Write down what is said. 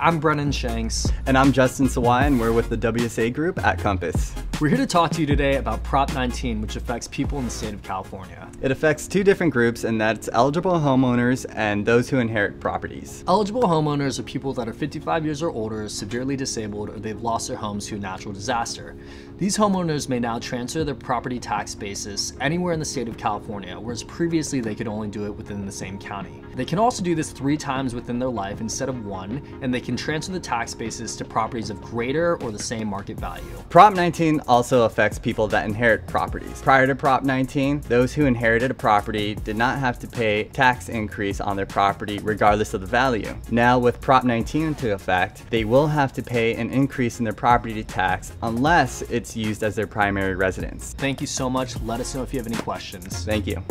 I'm Brennan Shanks. And I'm Justin Sawai, and we're with the WSA Group at Compass. We're here to talk to you today about Prop 19, which affects people in the state of California. It affects two different groups, and that's eligible homeowners and those who inherit properties. Eligible homeowners are people that are 55 years or older, severely disabled, or they've lost their homes to a natural disaster. These homeowners may now transfer their property tax basis anywhere in the state of California, whereas previously they could only do it within the same county. They can also do this three times within their life instead of one, and they can transfer the tax basis to properties of greater or the same market value. Prop 19 also affects people that inherit properties. Prior to Prop 19, those who inherited a property did not have to pay tax increase on their property regardless of the value. Now with Prop 19 into effect, they will have to pay an increase in their property tax unless it's used as their primary residence. Thank you so much. Let us know if you have any questions. Thank you.